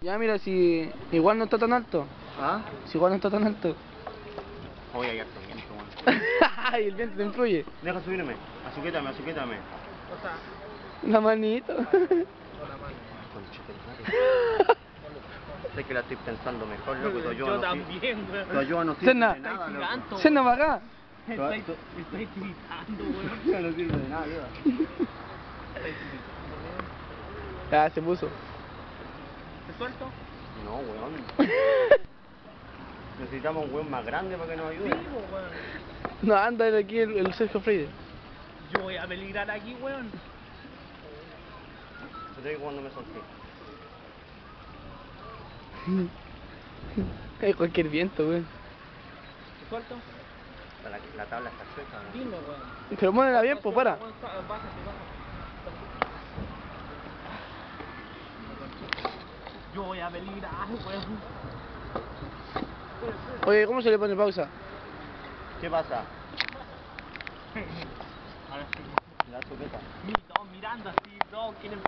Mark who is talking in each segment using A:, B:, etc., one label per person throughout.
A: Ya mira, si igual no está tan alto.
B: ¿Ah?
A: Si igual no está tan alto.
B: Hoy hay harto viento, weón.
A: y el viento te influye.
B: Deja subirme. Azuquétame, azuquétame.
A: La manito.
B: Sé que la estoy pensando mejor, loco. Ayuda
C: Yo
B: no
C: también, weón.
B: ayuda no sirve
A: Senna.
B: de nada, loco.
C: gigante.
A: Se nos va acá.
C: Estoy, estoy tiritando,
B: no sirve de nada.
A: Ya, se puso.
C: ¿Te suelto?
B: No, weón. Necesitamos un weón más grande para que nos ayude.
C: Sí, weón.
A: No, anda de aquí el, el Sergio Freire.
C: Yo voy a peligrar aquí, weón.
B: Yo te digo cuando me solté.
A: Hay cualquier viento, weón.
C: ¿Te suelto?
B: La, la tabla está suelta, ¿no?
C: Dime, weón.
A: Pero muévela bien, pues para.
C: Bájate. Yo voy a peligrar, weón.
A: Oye, ¿cómo se le pone pausa?
B: ¿Qué pasa?
C: Ahora sí.
B: La sujeta.
C: Mi- Todos mirando así, todos quieren.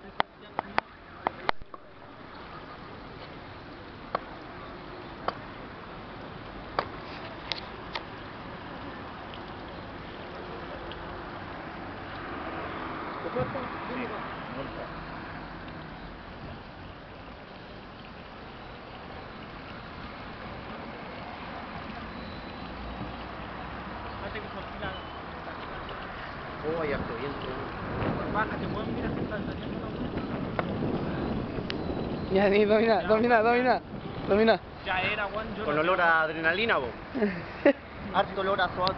C: ¿Te suelto? Dime, weón. Fíjate que se oscila.
B: Oh, hay harto viento.
C: Bájate, weón, mira que está saliendo la.
A: Ya, ni domina, domina, domina. Domina.
C: Ya era, weón, yo
B: Con
C: no
B: olor a adrenalina, vos. Harto olor a nomás.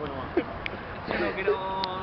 C: Yo no quiero